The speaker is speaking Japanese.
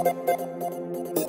う